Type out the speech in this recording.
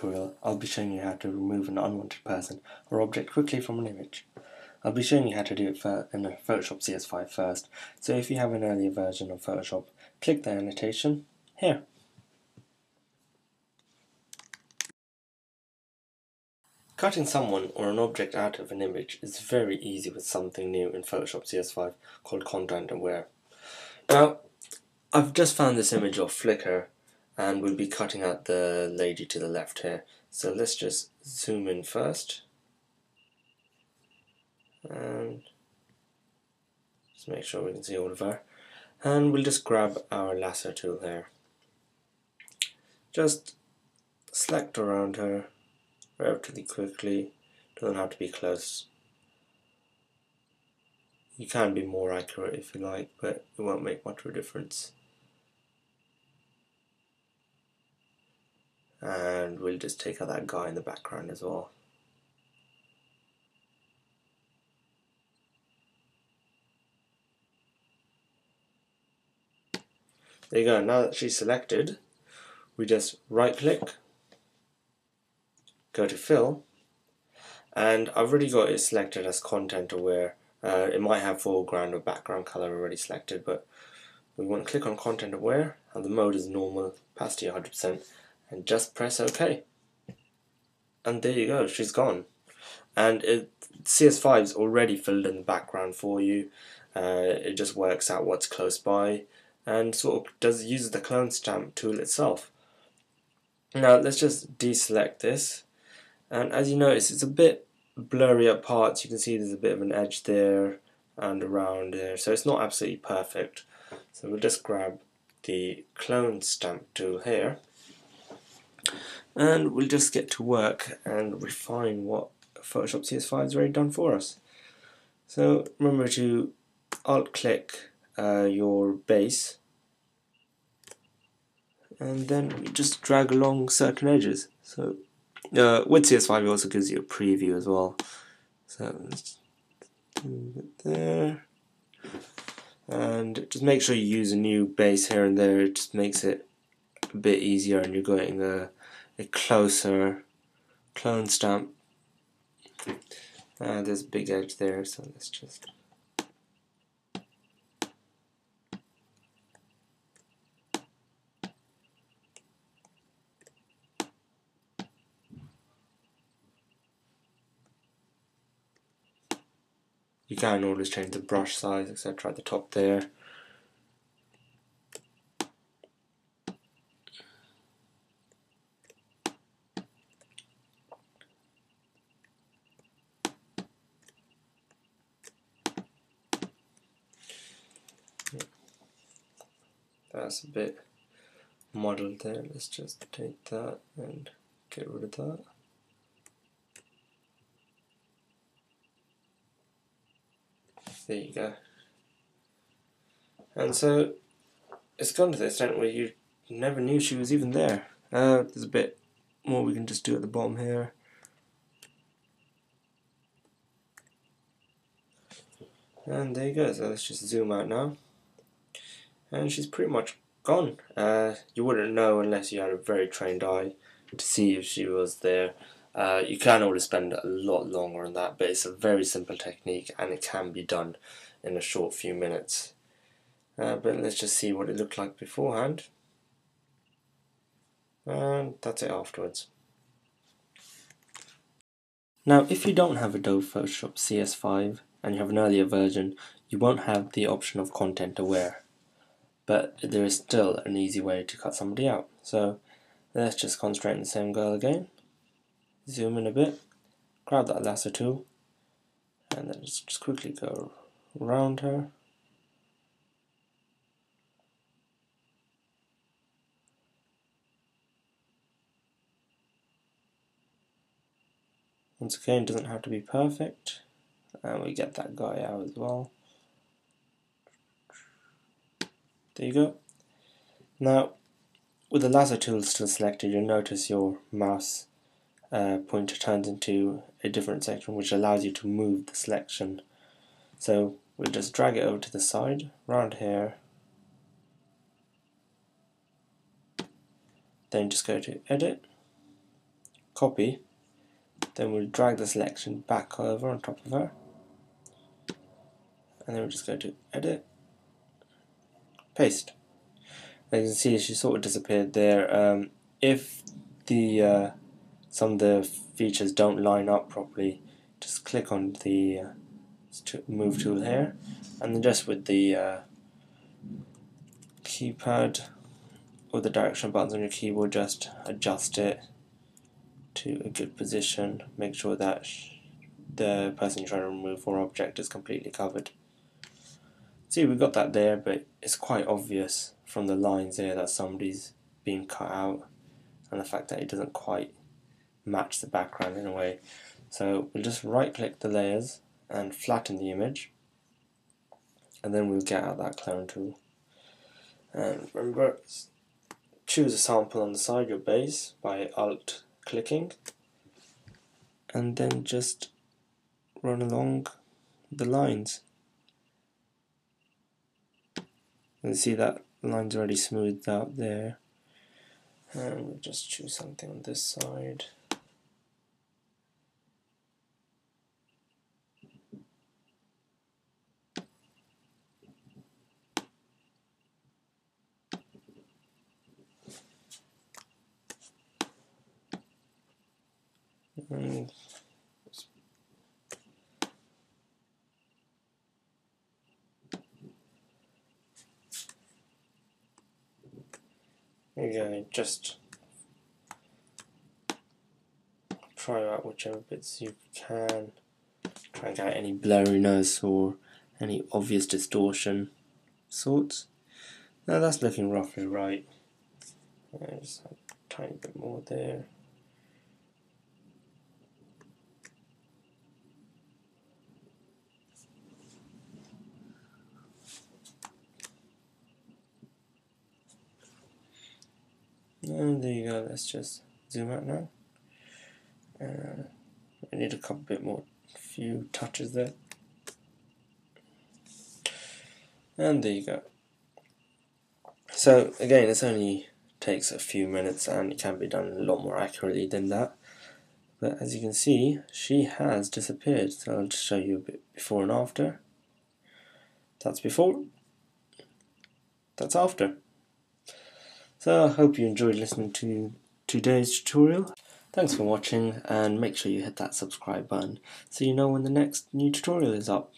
tutorial, I'll be showing you how to remove an unwanted person or object quickly from an image. I'll be showing you how to do it in Photoshop CS5 first, so if you have an earlier version of Photoshop, click the annotation here. Cutting someone or an object out of an image is very easy with something new in Photoshop CS5 called Content Aware. Now, I've just found this image off Flickr and we'll be cutting out the lady to the left here. So let's just zoom in first and just make sure we can see all of her and we'll just grab our lasso tool here. Just select around her relatively quickly, doesn't have to be close. You can be more accurate if you like, but it won't make much of a difference. And we'll just take out that guy in the background as well. There you go, now that she's selected, we just right click go to fill and I've already got it selected as content aware. Uh, it might have foreground or background color already selected but we want to click on content aware and the mode is normal opacity 100% and just press OK. And there you go she's gone. And it, CS5 is already filled in the background for you. Uh, it just works out what's close by and sort of does use the clone stamp tool itself. Now let's just deselect this. And as you notice it's a bit blurry at parts. You can see there's a bit of an edge there and around there. So it's not absolutely perfect. So we'll just grab the clone stamp tool here and we'll just get to work and refine what Photoshop CS5 has already done for us so remember to alt click uh, your base and then just drag along certain edges so uh, with CS5 it also gives you a preview as well. So let's do it there. And just make sure you use a new base here and there, it just makes it a bit easier and you're getting a, a closer clone stamp. Uh, there's a big edge there, so let's just You can always change the brush size, etc. at the top there. That's a bit modeled there. Let's just take that and get rid of that. There you go. And so it's gone to the extent where you never knew she was even there. Uh, there's a bit more we can just do at the bottom here. And there you go, so let's just zoom out now. And she's pretty much gone. Uh, you wouldn't know unless you had a very trained eye to see if she was there. Uh, you can always spend a lot longer on that, but it's a very simple technique and it can be done in a short few minutes. Uh, but let's just see what it looked like beforehand. And that's it afterwards. Now, if you don't have Adobe Photoshop CS5 and you have an earlier version, you won't have the option of content aware. But there is still an easy way to cut somebody out. So let's just concentrate on the same girl again zoom in a bit, grab that lasso tool, and then just, just quickly go around her. Once again, doesn't have to be perfect, and we get that guy out as well. There you go. Now, with the lasso tool still selected, you'll notice your mouse uh, pointer turns into a different section which allows you to move the selection. So we'll just drag it over to the side, round here, then just go to edit, copy then we'll drag the selection back over on top of her and then we'll just go to edit paste. As you can see she sort of disappeared there. Um, if the uh, some of the features don't line up properly just click on the uh, move tool here. And then just with the uh, keypad or the direction buttons on your keyboard just adjust it to a good position. Make sure that the person you're trying to remove or object is completely covered see we've got that there but it's quite obvious from the lines there that somebody's been cut out and the fact that it doesn't quite match the background in a way. So we'll just right click the layers and flatten the image. And then we'll get out that clone tool. And remember choose a sample on the side of your base by alt clicking and then just run along the lines and see that line's already smoothed out there. And we'll just choose something on this side. And again, just try out whichever bits you can. Try and get any blurriness or any obvious distortion sorts. Now that's looking roughly right. There's a tiny bit more there. And there you go, let's just zoom out now. Uh, I need a couple bit more, few touches there. And there you go. So again, this only takes a few minutes and it can be done a lot more accurately than that. But as you can see, she has disappeared. So I'll just show you a bit before and after. That's before. That's after. So I hope you enjoyed listening to today's tutorial. Thanks for watching and make sure you hit that subscribe button so you know when the next new tutorial is up.